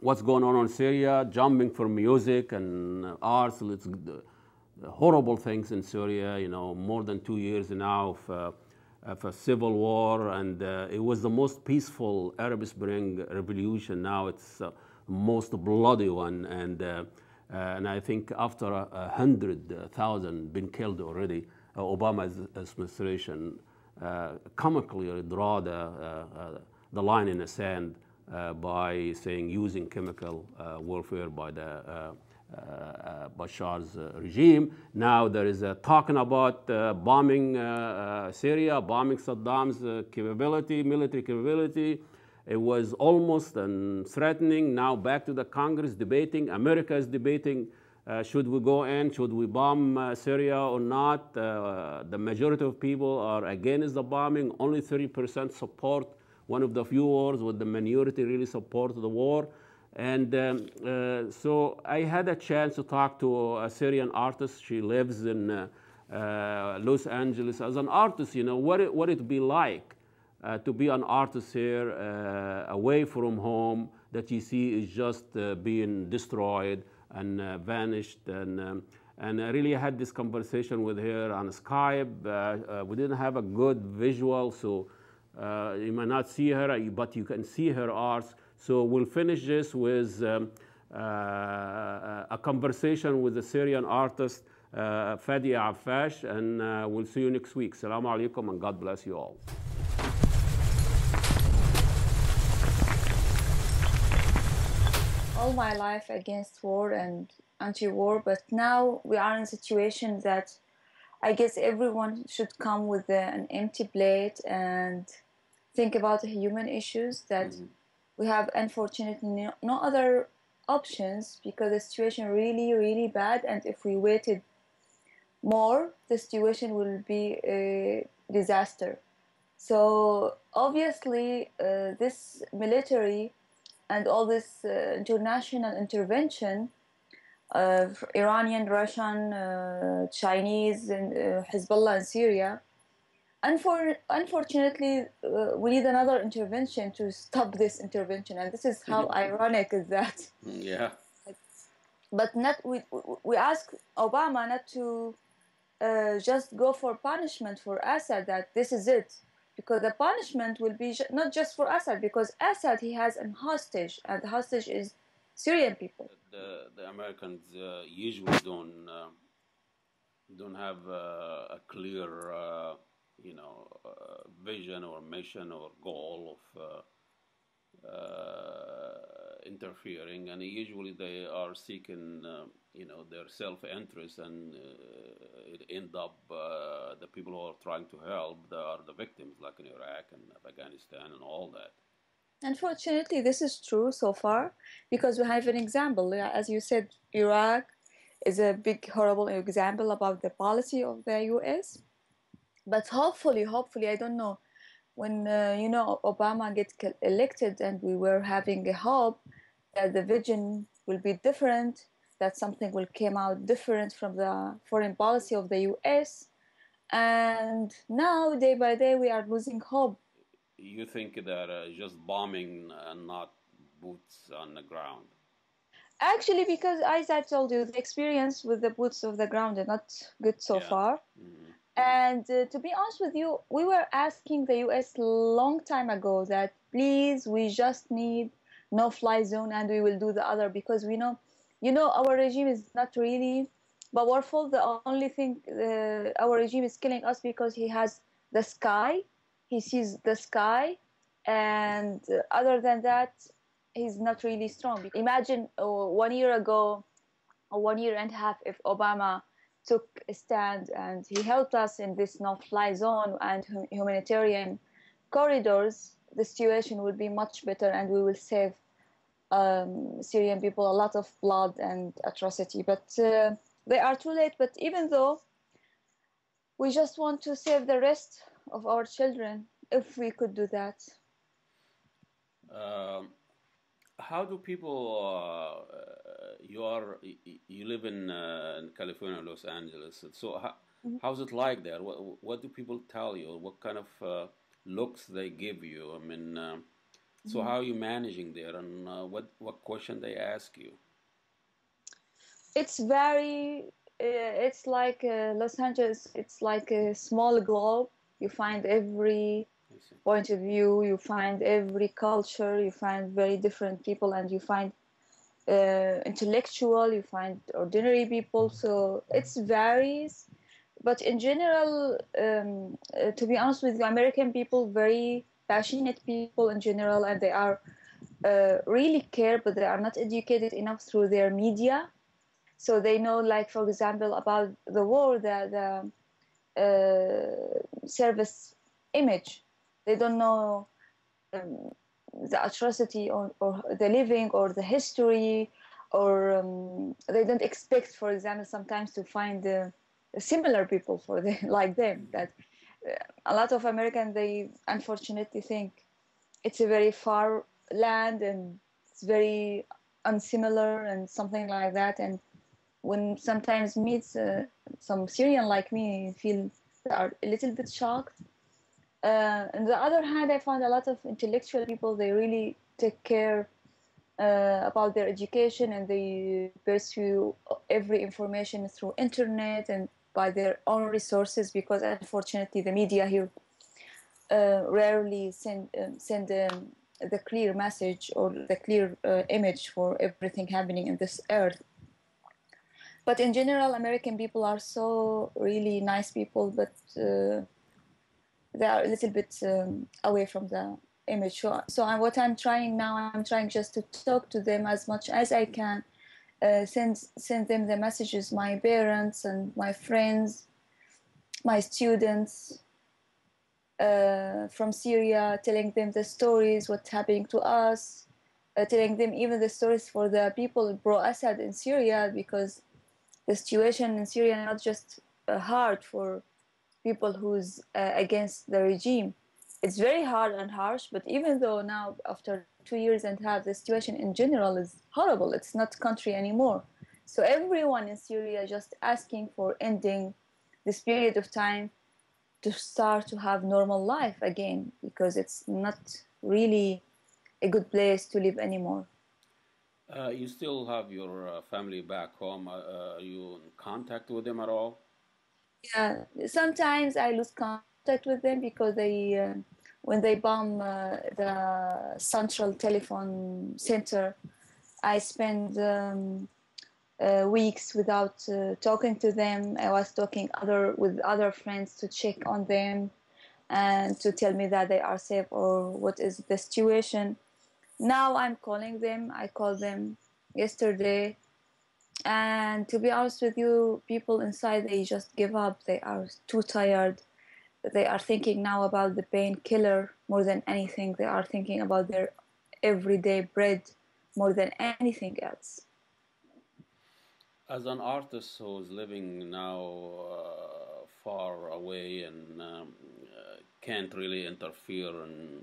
what's going on in Syria, jumping for music and arts. It's horrible things in Syria. You know, more than two years now of, uh, of a civil war, and uh, it was the most peaceful Arab Spring revolution. Now it's uh, most bloody one, and uh, uh, and I think after a, a hundred thousand been killed already, uh, Obama's administration uh, comically draw the, uh, the line in the sand Uh, by saying using chemical uh, warfare by the uh, Bashar's regime. Now there is a talking about bombing Syria, bombing Saddam's capability, military capability. It was almost and threatening. Now back to the Congress debating. America is debating uh, should we go in? Should we bomb uh, Syria or not? Uh, the majority of people are against the bombing. Only 30% support one of the few wars where the minority really support the war. And um, uh, so I had a chance to talk to a Syrian artist. She lives in uh, uh, Los Angeles. As an artist, you know, what it, what it be like to be an artist here, away from home, that you see is just being destroyed and uh, vanished. And, um, and I really had this conversation with her on Skype. Uh, uh, we didn't have a good visual, so you might not see her, but you can see her art. So we'll finish this with um, a conversation with the Syrian artist uh, Fadia Afashe, and uh, we'll see you next week. Salaam alaikum, and God bless you all. all my life against war and anti-war, but now we are in a situation that I guess everyone should come with an empty plate and think about the human issues that mm-hmm. we have unfortunately no, other options because the situation really really bad and if we waited more the situation will be a disaster so obviously uh, this military and all this uh, international intervention of Iranian, Russian, uh, Chinese, and uh, Hezbollah in Syria. Unfor- unfortunately, uh, we need another intervention to stop this intervention, and this is how ironic is that. Yeah. But not we we ask Obama not to uh, just go for punishment for Assad. That this is it because the punishment will be not just for Assad, because Assad he has a hostage, and the hostage is Syrian people. The the Americans uh, usually don't uh, don't have uh, a clear uh, you know uh, vision or mission or goal of uh, interfering, and usually they are seeking you know their self-interest and uh, it end up uh, the people who are trying to help are the victims like in iraq and afghanistan and all that. Unfortunately this is true so far because we have an example. As you said iraq is a big horrible example about the policy of the us but hopefully hopefully i don't know when uh, you know obama gets elected and we were having a hope that the vision will be different that something will come out different from the foreign policy of the US. And now, day by day, we are losing hope. You think that uh, just bombing and not boots on the ground? Actually, because as I told you, the experience with the boots of the ground is not good so yeah. far. Mm-hmm. And uh, to be honest with you, we were asking the US long time ago that please, we just need no-fly zone, and we will do the other because we know you know our regime is not really powerful. The only thing uh, our regime is killing us because he has the sky. He sees the sky. And uh, other than that he's not really strong. Imagine uh, one year ago or one year and a half if obama took a stand and he helped us in this no-fly zone and humanitarian corridors the situation would be much better and we will save um, Syrian people a lot of blood and atrocity. But uh, they are too late. But even though we just want to save the rest of our children, if we could do that. Um, how do people? Uh, you are you live in, uh, in California, Los Angeles. So how, mm-hmm. how's it like there? What, what do people tell you? What kind of uh, looks they give you? I mean uh, So how are you managing there, and uh, what what question they ask you? It's very. Uh, it's like uh, Los Angeles. It's like a small globe. You find every point of view. You find every culture. You find very different people, and you find uh, intellectual. You find ordinary people. So it varies. But in general, um, uh, to be honest with you, American people very passionate people in general, and they are uh, really care, but they are not educated enough through their media. So they know, like for example, about the war, the the uh, service image. They don't know um, the atrocity or, or the living or the history, or um, they don't expect, for example, sometimes to find uh, similar people for the, like them that a lot of Americans they unfortunately think it's a very far land and it's very unsimilar and something like that. And when sometimes meets uh, some Syrian like me feel they are a little bit shocked. Uh, on the other hand, I found a lot of intellectual people they really take care uh, about their education and they pursue every information through internet and by their own resources because unfortunately the media here uh, rarely send um, send um, the clear message or the clear uh, image for everything happening in this earth. But in general, American people are so really nice people, but uh, they are a little bit um, away from the image. So, so I'm, what I'm trying now, I'm trying just to talk to them as much as I can uh, send send them the messages my parents and my friends my students uh, from syria telling them the stories what's happening to us uh, telling them even the stories for the people pro assad in syria because the situation in syria not just uh, hard for people who's uh, against the regime it's very hard and harsh but even though now after two years and a half, the situation in general is horrible. It's not country anymore. So everyone in Syria just asking for ending this period of time to start to have normal life again because it's not really a good place to live anymore. Uh, you still have your uh, family back home. Uh, uh are you in contact with them at all? Yeah, sometimes I lose contact with them because they uh, when they bomb uh, the central telephone center, I spend um, uh, weeks without uh, talking to them. I was talking other with other friends to check on them and to tell me that they are safe or what is the situation. Now I'm calling them. I called them yesterday, and to be honest with you, people inside they just give up. They are too tired they are thinking now about the painkiller more than anything. They are thinking about their everyday bread more than anything else. As an artist who's living now uh, far away and um, uh, can't really interfere in,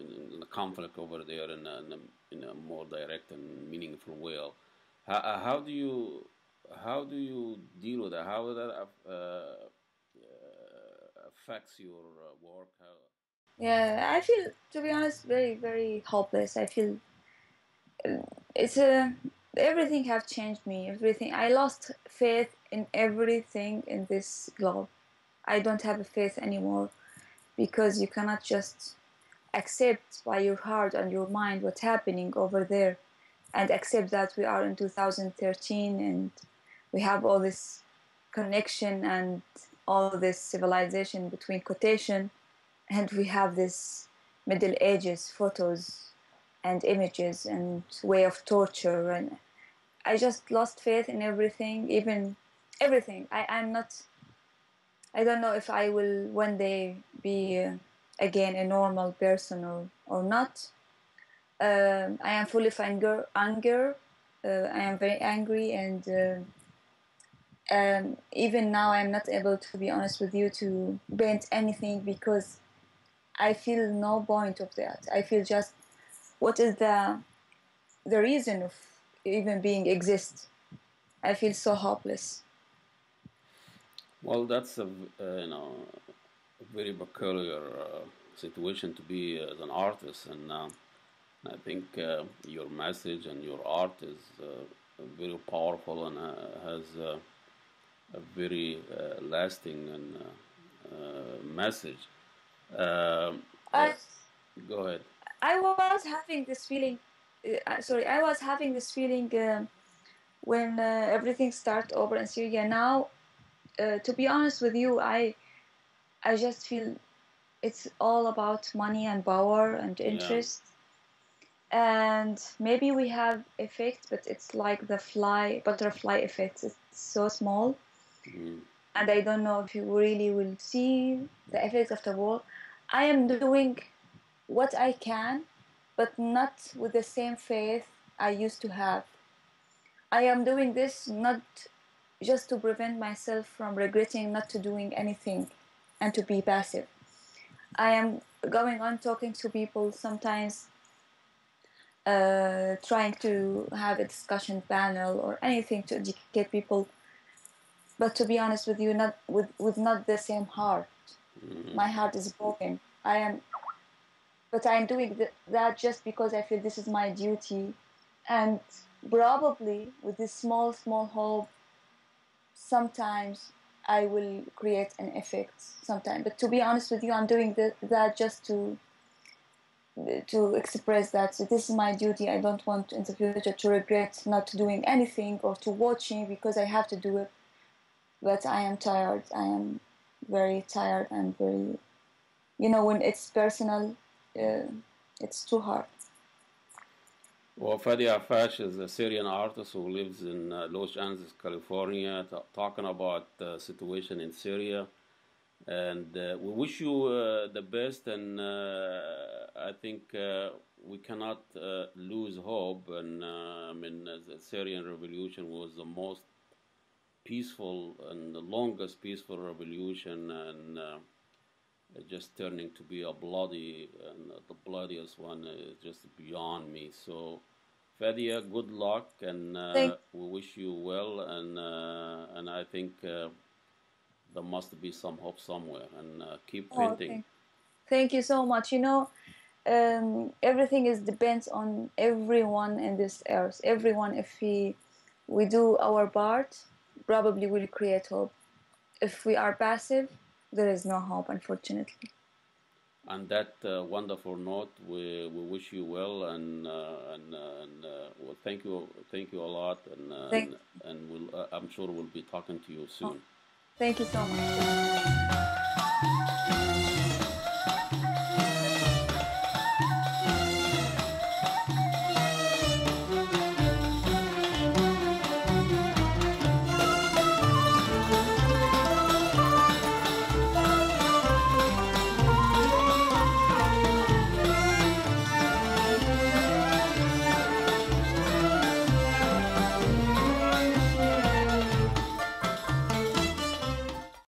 in, the conflict over there in in a, in a more direct and meaningful way, how, how do you how do you deal with that? How that uh, affects your uh, work? How... Yeah, I feel, to be honest, very, very hopeless. I feel uh, it's a everything have changed me. Everything I lost faith in everything in this globe. I don't have a faith anymore because you cannot just accept by your heart and your mind what's happening over there and accept that we are in 2013 and we have all this connection and all this civilization between quotation and we have this middle ages photos and images and way of torture and i just lost faith in everything even everything. I i'm not i don't know if i will one day be uh, again a normal person or or not um, i am full of anger anger uh, i am very angry and uh, um, even now I'm not able to be honest with you to paint anything because I feel no point of that. I feel just what is the the reason of even being exist. I feel so hopeless. Well, that's a uh, you know a very peculiar uh, situation to be as an artist, and uh, I think uh, your message and your art is uh, very powerful and uh, has a very uh, lasting and uh, message. Um, I, go ahead. I was having this feeling. sorry, I was having this feeling when everything started over in Syria. Now, to be honest with you, I I just feel it's all about money and power and interest. Yeah and maybe we have effects but it's like the fly butterfly effect it's so small. Mm-hmm. and i don't know if you really will see the effects of the war i am doing what i can but not with the same faith i used to have. I am doing this not just to prevent myself from regretting not to doing anything and to be passive. I am going on talking to people sometimes uh, trying to have a discussion panel or anything to educate people. But to be honest with you, not with, with not the same heart. Mm-hmm. My heart is broken. I am, but I am doing th- that just because I feel this is my duty, and probably with this small, small hope, sometimes I will create an effect. Sometimes, but to be honest with you, I'm doing th- that just to to express that this is my duty. I don't want in the future to regret not doing anything or to watching because I have to do it. But I am tired. I am very tired and very, you know, when it's personal, uh, it's too hard. Well, Fadia Afashe is a Syrian artist who lives in uh, Los Angeles, California, talking about the situation in Syria and uh, we wish you uh, the best and uh, I think uh, we cannot uh, lose hope. And uh, I mean the Syrian revolution was the most peaceful and the longest peaceful revolution. And just turning to be a bloody and the bloodiest one is just beyond me. So Fadia, good luck. And we wish you well. And and I think there must be some hope somewhere and uh, keep painting. Oh, Thank you so much. You know, um, everything is depends on everyone in this earth. Everyone, if we we do our part, probably will create hope. If we are passive, there is no hope, unfortunately. On that uh, wonderful note, we, we wish you well and uh, and, uh, and uh, well, thank you thank you a lot and uh, and, and we'll, uh, I'm sure we'll be talking to you soon. Oh. Thank you so much.